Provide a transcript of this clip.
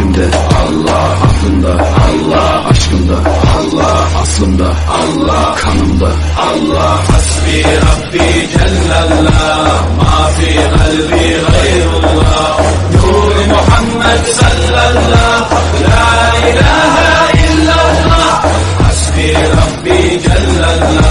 fikrimde Allah aklımda Allah aşkımda Allah aslımda Allah kanımda. Allah Hasbi Rabbi Cellallah Ma fi kalbi gayrullah Nur Muhammed sallallah La ilahe illallah. Hasbi Rabbi Cellallah